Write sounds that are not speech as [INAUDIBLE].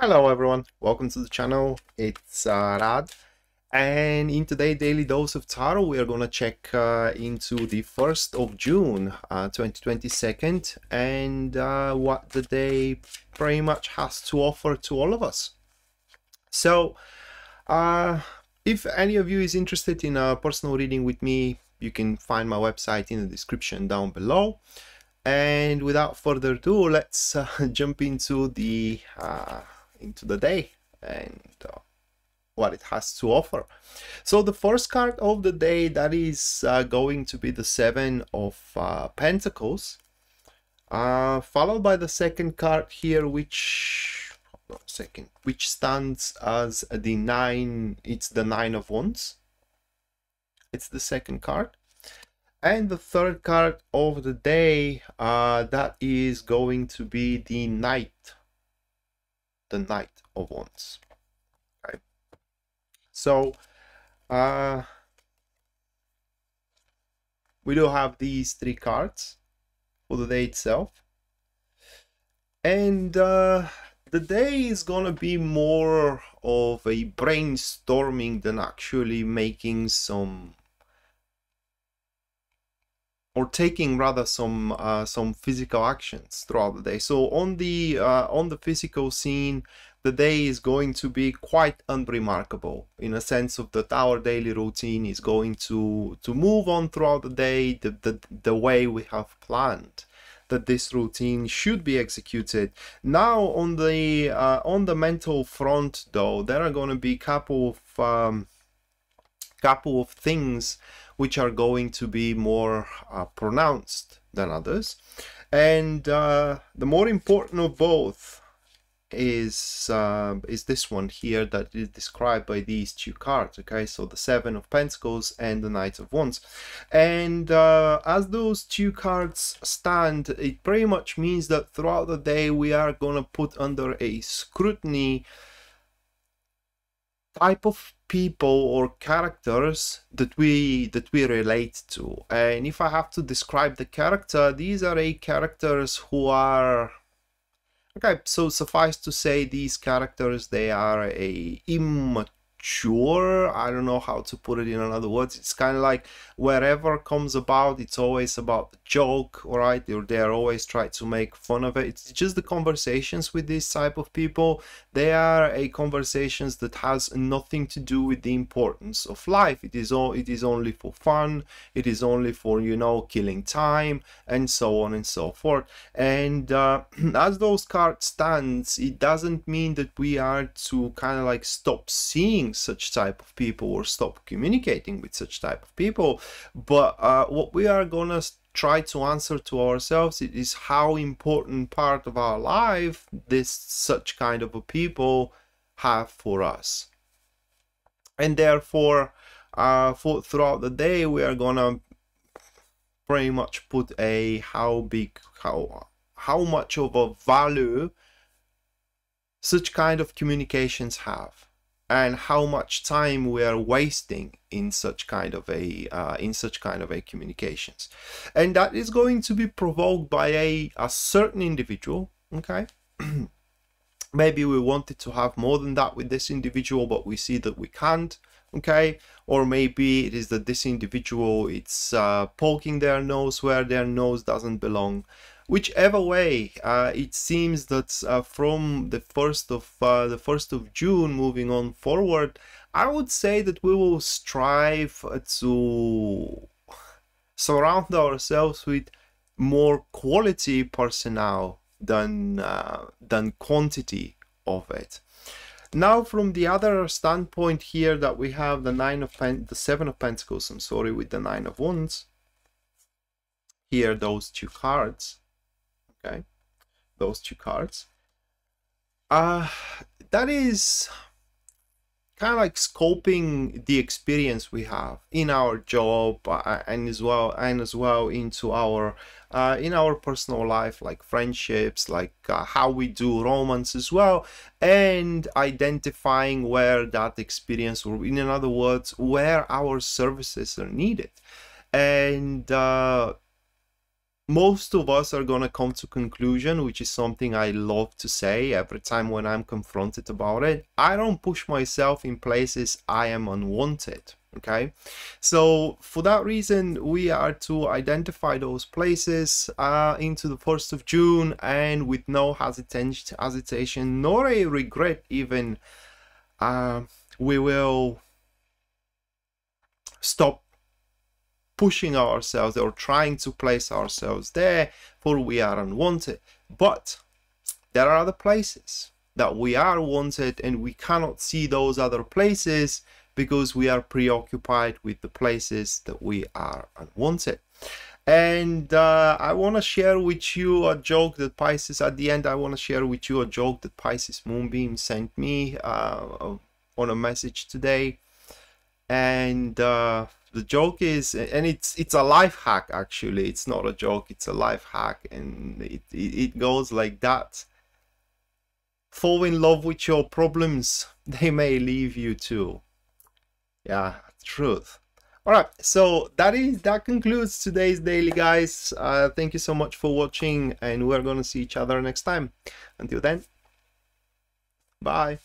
Hello everyone, welcome to the channel. It's uh, Rad and in today's daily dose of tarot we are going to check uh, into the 1st of June uh, 2022 and uh, what the day pretty much has to offer to all of us. So uh, if any of you is interested in a personal reading with me you can find my website in the description down below and without further ado let's uh, [LAUGHS] jump into the uh, into the day and uh, what it has to offer. So the first card of the day that is uh, going to be the seven of uh, Pentacles, uh, followed by the second card here, which second, which stands as the nine. It's the nine of wands. It's the second card. And the third card of the day, uh, that is going to be the Knight the Knight of Wands. Okay. So, uh, we do have these three cards for the day itself. And uh, the day is gonna be more of a brainstorming than actually making some or taking rather some uh, some physical actions throughout the day. So on the uh, on the physical scene, the day is going to be quite unremarkable in a sense of that our daily routine is going to to move on throughout the day the the, the way we have planned that this routine should be executed. Now on the uh, on the mental front though, there are going to be couple of um, couple of things which are going to be more uh, pronounced than others. And uh, the more important of both is uh, is this one here that is described by these two cards okay so the seven of pentacles and the knight of wands and uh, as those two cards stand it pretty much means that throughout the day we are gonna put under a scrutiny type of people or characters that we that we relate to. And if i have to describe the character these are a characters who are okay so suffice to say these characters they are a immature sure i don't know how to put it in another words it's kind of like wherever comes about it's always about the joke all right they're, they're always try to make fun of it. It's just the conversations with this type of people. They are a conversations that has nothing to do with the importance of life. It is all it is only for fun. It is only for you know killing time and so on and so forth. And uh, [CLEARS THROAT] as those cards stands it doesn't mean that we are to kind of like stop seeing such type of people or stop communicating with such type of people. But uh, what we are gonna try to answer to ourselves is how important part of our life this such kind of people have for us. And therefore uh, for throughout the day we are gonna pretty much put a how big how how much of a value such kind of communications have and how much time we are wasting in such kind of a uh, in such kind of a communications. And that is going to be provoked by a, a certain individual okay? [CLEARS THROAT] Maybe we wanted to have more than that with this individual but we see that we can't okay? Or maybe it is that this individual it's uh, poking their nose where their nose doesn't belong. Whichever way uh, it seems that uh, from the first of uh, the first of June moving on forward I would say that we will strive to surround ourselves with more quality personnel than uh, than quantity of it now from the other standpoint here that we have the nine of pen the seven of pentacles i'm sorry with the nine of wands here those two cards okay those two cards uh that is kind of like scoping the experience we have in our job uh, and as well and as well into our uh, in our personal life like friendships like uh, how we do romance as well and identifying where that experience or in other words where our services are needed. And uh, most of us are going to come to conclusion which is something i love to say every time when i'm confronted about it. I don't push myself in places i am unwanted okay? So for that reason we are to identify those places uh, into the 1st of june and with no hesitation hesitation nor a regret even uh, we will stop pushing ourselves or trying to place ourselves there for we are unwanted. But there are other places that we are wanted and we cannot see those other places because we are preoccupied with the places that we are unwanted. And uh, I want to share with you a joke that Pisces at the end I want to share with you a joke that Pisces Moonbeam sent me uh, on a message today. And uh, the joke is and it's it's a life hack actually. It's not a joke it's a life hack. And it, it, it goes like that. Fall in love with your problems. [LAUGHS] They may leave you too. Yeah truth. All right so that is that concludes today's daily guys. Uh thank you so much for watching and we're gonna see each other next time. Until then bye